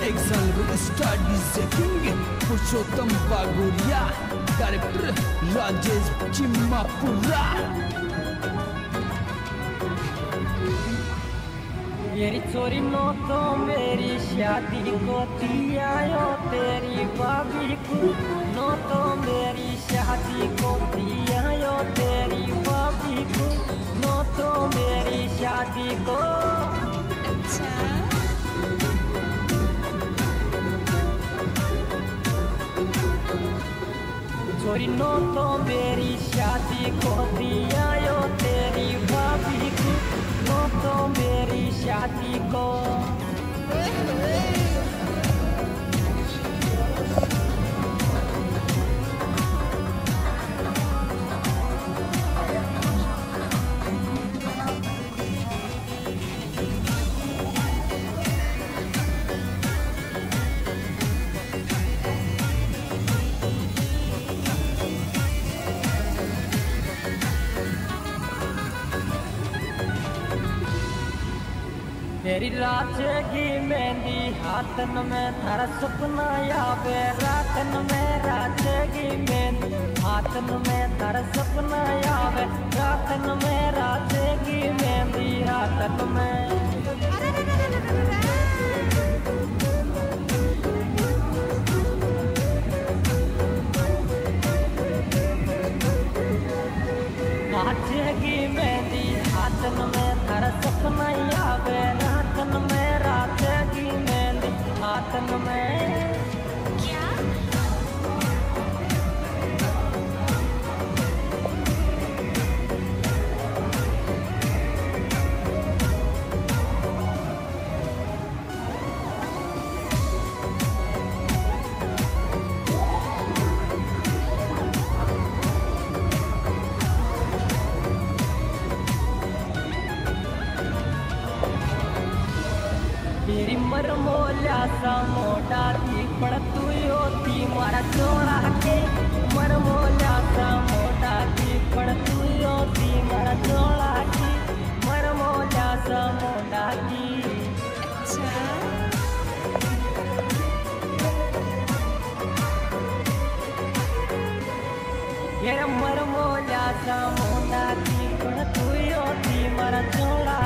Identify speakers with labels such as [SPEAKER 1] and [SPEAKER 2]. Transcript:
[SPEAKER 1] Exile with a star DJ King Pushottam Baguria Director Rajesh Chimapura
[SPEAKER 2] मेरी चोरी no तो मेरी शादी को दिया यो तेरी भाभी को। नो तो मेरी शादी को दिया यो तेरी भाभी को। नो तो मेरी शादी को। चोरी नो तो मेरी शादी को दिया तेरी राजेगी मेहंदी हाथन में थारा सपना यावे। रातन में राजेगी मेहंदी हाथन में थारा सपना यावे। रातन में राजेगी मेहंदी हाथन में। नाचेगी मेहंदी हाथन में थारा मेहंदी मैं। में तेरी मरमोल्या सा मोटा थी पण तू होती मारा चोळा के. मरमोल्या सा मोटा थी पण तू होती मारा चोळा की. मरमोल्या सा मोटा की ये मरमोल्या सा मोटा थी पण तू होती मारा चोळा